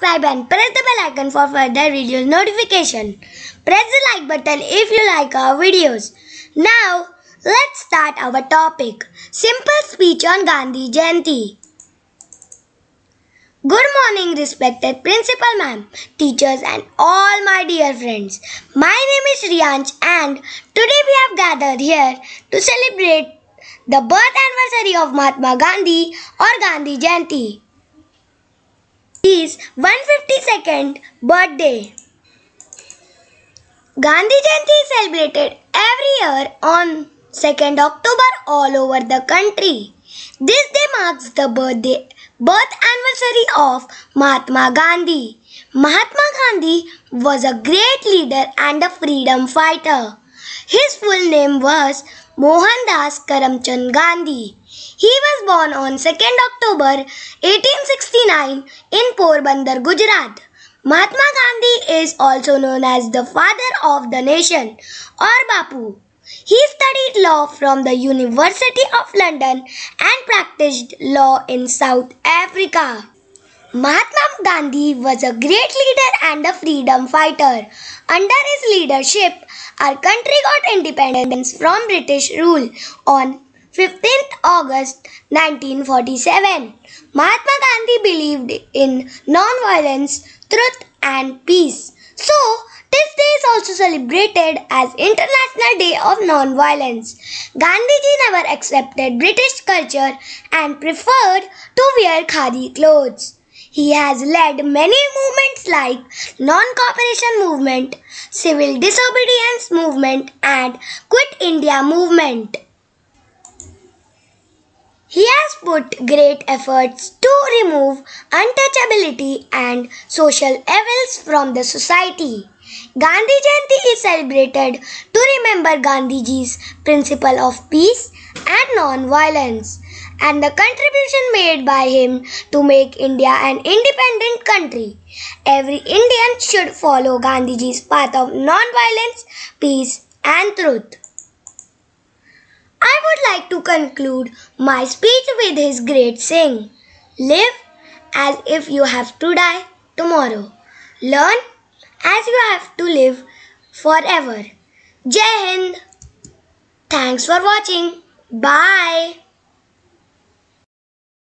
subscribe and press the bell icon for further video notification. Press the like button if you like our videos. Now, let's start our topic. Simple speech on Gandhi Jayanti. Good morning, respected principal ma'am, teachers and all my dear friends. My name is Riyansh and today we have gathered here to celebrate the birth anniversary of Mahatma Gandhi or Gandhi Jayanti. His 152nd birthday. Gandhi Jayanti is celebrated every year on 2nd October all over the country. This day marks the birthday birth anniversary of Mahatma Gandhi. Mahatma Gandhi was a great leader and a freedom fighter. His full name was Mohandas Karamchand Gandhi. He was born on 2nd October 1869 in Porbandar, Gujarat. Mahatma Gandhi is also known as the father of the nation or Bapu. He studied law from the University of London and practiced law in South Africa. Mahatma Gandhi was a great leader and a freedom fighter. Under his leadership, our country got independence from British rule on 15th August 1947. Mahatma Gandhi believed in non-violence, truth and peace. So, this day is also celebrated as International Day of Non-Violence. Gandhiji never accepted British culture and preferred to wear khadi clothes. He has led many movements like non-cooperation movement, civil disobedience movement and quit India movement. He has put great efforts to remove untouchability and social evils from the society. Gandhi Jayanti is celebrated to remember Gandhiji's principle of peace and non-violence and the contribution made by him to make India an independent country. Every Indian should follow Gandhiji's path of non-violence, peace and truth. I would like to conclude my speech with his great saying Live as if you have to die tomorrow. Learn as you have to live forever. Jai Hind. Thanks for watching. Bye.